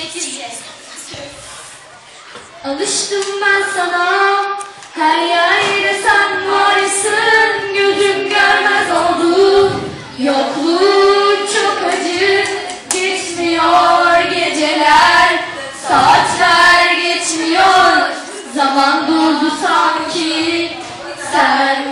8C. Alıştım ben sana. Her yerde sen varsın. Gözüm görmez oldu. Yokluğun çok acı. Geçmiyor geceler. Saatler geçmiyor. Zaman durdu sanki. Sen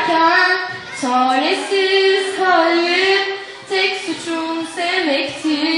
giderken Çaresiz kalbim tek suçum sevmekti